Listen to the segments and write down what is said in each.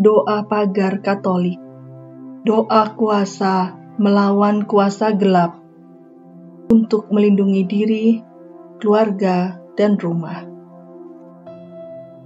Doa pagar Katolik. Doa kuasa melawan kuasa gelap untuk melindungi diri, keluarga, dan rumah.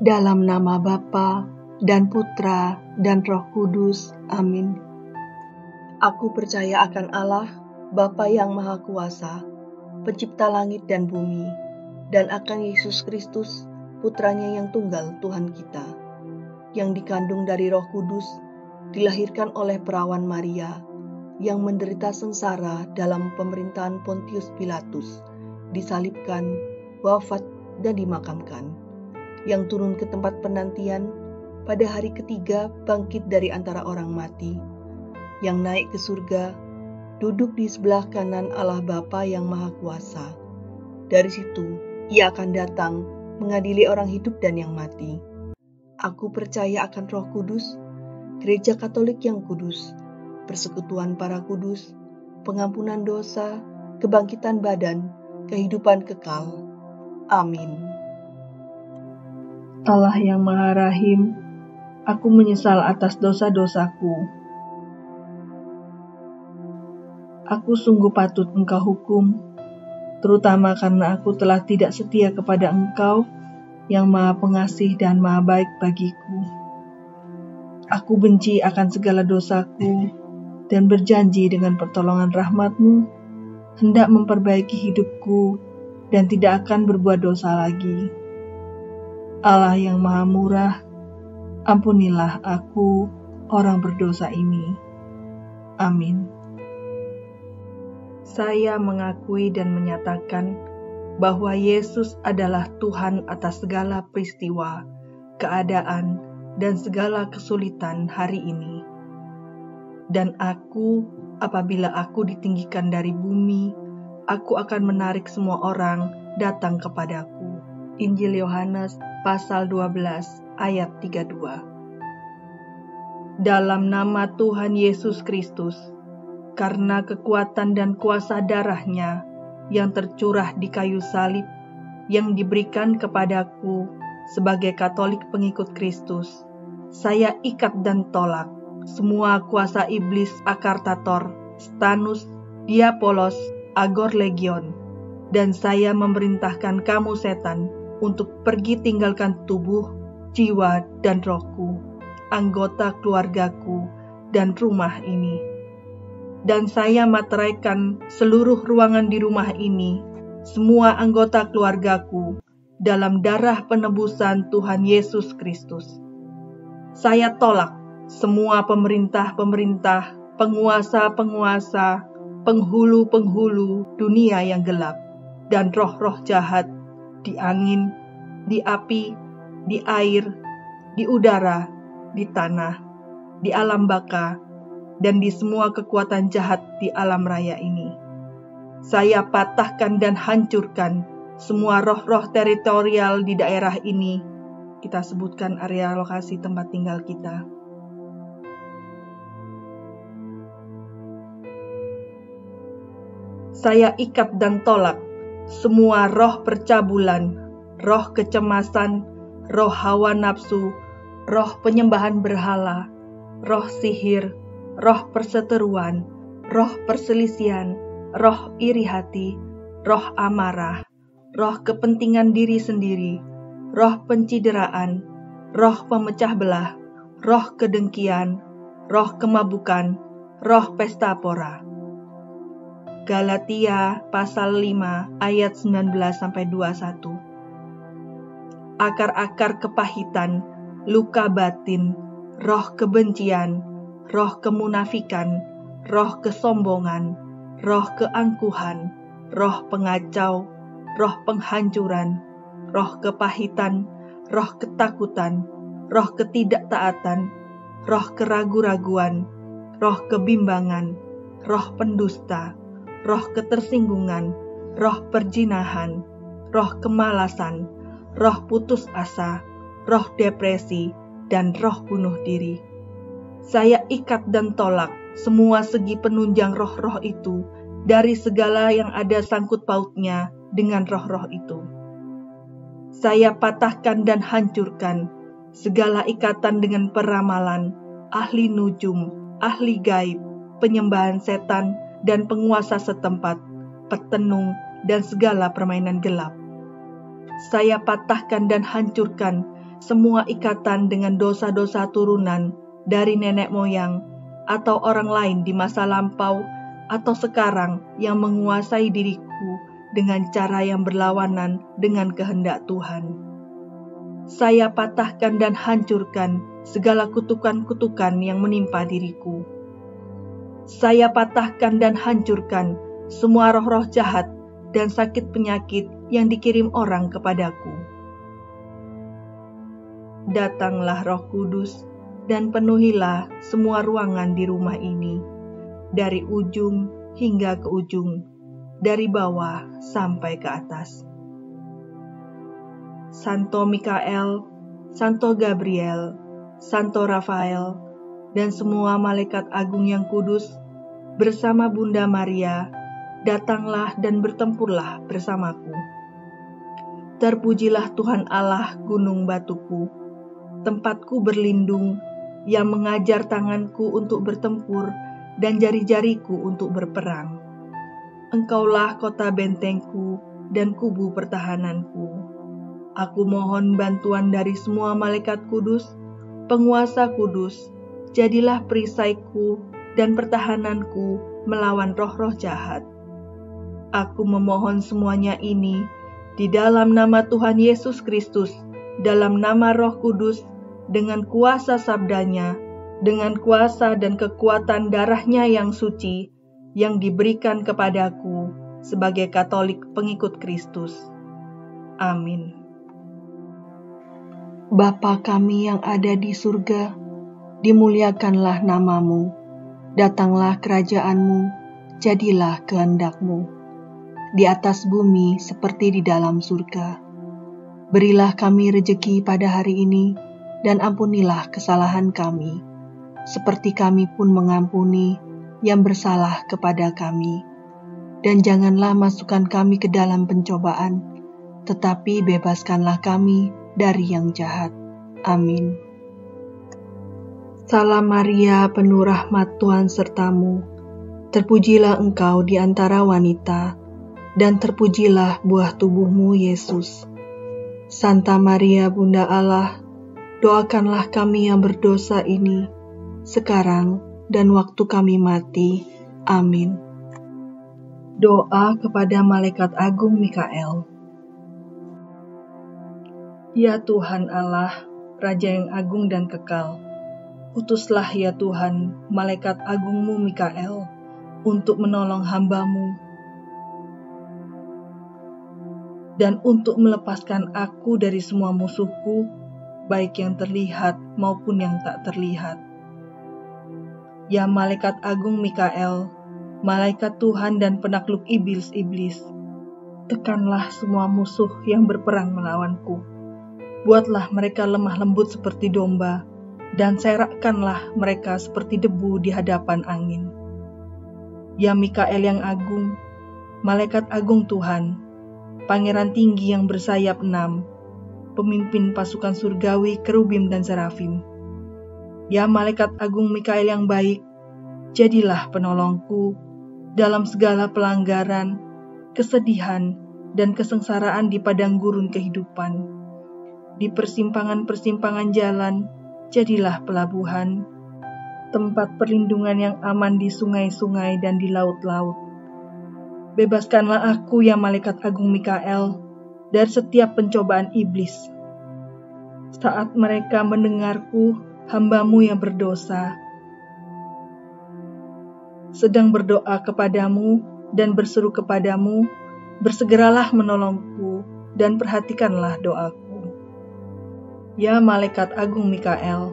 Dalam nama Bapa dan Putra dan Roh Kudus. Amin. Aku percaya akan Allah, Bapa yang Maha Kuasa, Pencipta langit dan bumi, dan akan Yesus Kristus, Putranya yang tunggal Tuhan kita, yang dikandung dari Roh Kudus, dilahirkan oleh perawan Maria, yang menderita sengsara dalam pemerintahan Pontius Pilatus, disalibkan, wafat, dan dimakamkan, yang turun ke tempat penantian pada hari ketiga bangkit dari antara orang mati, yang naik ke surga, duduk di sebelah kanan Allah Bapa yang Maha Kuasa. Dari situ, ia akan datang mengadili orang hidup dan yang mati. Aku percaya akan roh kudus, gereja katolik yang kudus, persekutuan para kudus, pengampunan dosa, kebangkitan badan, kehidupan kekal. Amin. Allah yang Maha Rahim, aku menyesal atas dosa-dosaku aku sungguh patut engkau hukum, terutama karena aku telah tidak setia kepada engkau yang maha pengasih dan maha baik bagiku. Aku benci akan segala dosaku dan berjanji dengan pertolongan rahmatmu hendak memperbaiki hidupku dan tidak akan berbuat dosa lagi. Allah yang maha murah, ampunilah aku orang berdosa ini. Amin saya mengakui dan menyatakan bahwa Yesus adalah Tuhan atas segala peristiwa, keadaan, dan segala kesulitan hari ini. Dan aku, apabila aku ditinggikan dari bumi, aku akan menarik semua orang datang kepadaku. Injil Yohanes pasal 12 ayat 32 Dalam nama Tuhan Yesus Kristus, karena kekuatan dan kuasa darahnya yang tercurah di kayu salib yang diberikan kepadaku sebagai Katolik pengikut Kristus. Saya ikat dan tolak. Semua kuasa iblis Akartator, Stanus, Diapolos, Agor Legion, dan saya memerintahkan kamu setan untuk pergi tinggalkan tubuh, jiwa, dan rohku, anggota keluargaku, dan rumah ini dan saya materaikan seluruh ruangan di rumah ini, semua anggota keluargaku, dalam darah penebusan Tuhan Yesus Kristus. Saya tolak semua pemerintah-pemerintah, penguasa-penguasa, penghulu-penghulu dunia yang gelap, dan roh-roh jahat di angin, di api, di air, di udara, di tanah, di alam baka, dan di semua kekuatan jahat di alam raya ini. Saya patahkan dan hancurkan semua roh-roh teritorial di daerah ini. Kita sebutkan area lokasi tempat tinggal kita. Saya ikat dan tolak semua roh percabulan, roh kecemasan, roh hawa nafsu, roh penyembahan berhala, roh sihir, roh perseteruan, roh perselisihan, roh iri hati, roh amarah, roh kepentingan diri sendiri, roh pencideraan, roh pemecah belah, roh kedengkian, roh kemabukan, roh pesta pora. Galatia pasal 5 ayat 19 sampai 21. Akar-akar kepahitan, luka batin, roh kebencian, roh kemunafikan, roh kesombongan, roh keangkuhan, roh pengacau, roh penghancuran, roh kepahitan, roh ketakutan, roh ketidaktaatan, roh keragu-raguan, roh kebimbangan, roh pendusta, roh ketersinggungan, roh perjinahan, roh kemalasan, roh putus asa, roh depresi, dan roh bunuh diri saya ikat dan tolak semua segi penunjang roh-roh itu dari segala yang ada sangkut pautnya dengan roh-roh itu. Saya patahkan dan hancurkan segala ikatan dengan peramalan, ahli nujum, ahli gaib, penyembahan setan, dan penguasa setempat, petenung, dan segala permainan gelap. Saya patahkan dan hancurkan semua ikatan dengan dosa-dosa turunan dari nenek moyang atau orang lain di masa lampau atau sekarang yang menguasai diriku dengan cara yang berlawanan dengan kehendak Tuhan. Saya patahkan dan hancurkan segala kutukan-kutukan yang menimpa diriku. Saya patahkan dan hancurkan semua roh-roh jahat dan sakit penyakit yang dikirim orang kepadaku. Datanglah Roh Kudus dan penuhilah semua ruangan di rumah ini, dari ujung hingga ke ujung, dari bawah sampai ke atas. Santo Mikael, Santo Gabriel, Santo Rafael, dan semua malaikat agung yang kudus bersama Bunda Maria datanglah dan bertempurlah bersamaku. Terpujilah Tuhan Allah gunung batuku, tempatku berlindung, yang mengajar tanganku untuk bertempur dan jari-jariku untuk berperang. Engkaulah kota bentengku dan kubu pertahananku. Aku mohon bantuan dari semua malaikat kudus, penguasa kudus, jadilah perisaiku dan pertahananku melawan roh-roh jahat. Aku memohon semuanya ini di dalam nama Tuhan Yesus Kristus, dalam nama Roh Kudus, dengan kuasa sabdanya, dengan kuasa dan kekuatan darahnya yang suci, yang diberikan kepadaku sebagai Katolik pengikut Kristus. Amin. Bapa kami yang ada di surga, dimuliakanlah namamu, datanglah kerajaanmu, jadilah kehendakmu di atas bumi seperti di dalam surga. Berilah kami rejeki pada hari ini, dan ampunilah kesalahan kami, seperti kami pun mengampuni yang bersalah kepada kami. Dan janganlah masukkan kami ke dalam pencobaan, tetapi bebaskanlah kami dari yang jahat. Amin. Salam Maria, penuh rahmat Tuhan sertamu. Terpujilah engkau di antara wanita, dan terpujilah buah tubuhmu, Yesus. Santa Maria, Bunda Allah, doakanlah kami yang berdosa ini, sekarang dan waktu kami mati. Amin. Doa kepada Malaikat Agung Mikael Ya Tuhan Allah, Raja yang agung dan kekal, utuslah ya Tuhan, Malaikat Agungmu Mikael, untuk menolong hambamu dan untuk melepaskan aku dari semua musuhku, baik yang terlihat maupun yang tak terlihat. Ya malaikat agung Mikael, malaikat Tuhan dan penakluk iblis-iblis, tekanlah semua musuh yang berperang melawanku. Buatlah mereka lemah lembut seperti domba, dan serakkanlah mereka seperti debu di hadapan angin. Ya Mikael yang agung, malaikat agung Tuhan, pangeran tinggi yang bersayap enam, pemimpin pasukan surgawi, kerubim dan serafim. Ya malaikat agung Mikael yang baik, jadilah penolongku dalam segala pelanggaran, kesedihan, dan kesengsaraan di padang gurun kehidupan. Di persimpangan-persimpangan jalan, jadilah pelabuhan, tempat perlindungan yang aman di sungai-sungai dan di laut-laut Bebaskanlah aku yang malaikat agung Mikael dari setiap pencobaan iblis. Saat mereka mendengarku, hambamu yang berdosa, sedang berdoa kepadamu dan berseru kepadamu, bersegeralah menolongku dan perhatikanlah doaku. Ya malaikat agung Mikael,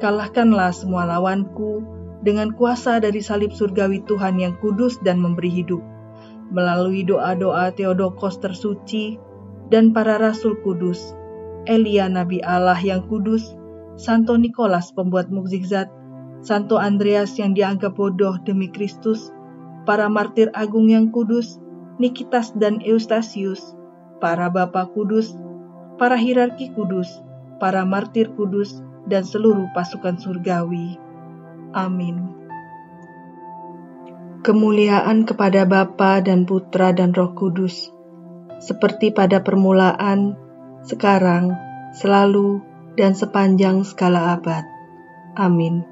kalahkanlah semua lawanku dengan kuasa dari salib surgawi Tuhan yang kudus dan memberi hidup melalui doa-doa Theodokos tersuci dan para rasul kudus, Elia Nabi Allah yang kudus, Santo Nikolas pembuat mukjizat, Santo Andreas yang dianggap bodoh demi Kristus, para martir agung yang kudus, Nikitas dan Eustasius, para bapa kudus, para hierarki kudus, para martir kudus, dan seluruh pasukan surgawi. Amin. Kemuliaan kepada Bapa dan Putra dan Roh Kudus, seperti pada permulaan, sekarang, selalu, dan sepanjang segala abad. Amin.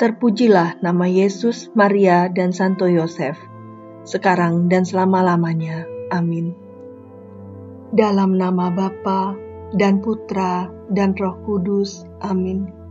Terpujilah nama Yesus, Maria, dan Santo Yosef, sekarang dan selama-lamanya. Amin. Dalam nama Bapa dan Putra dan Roh Kudus. Amin.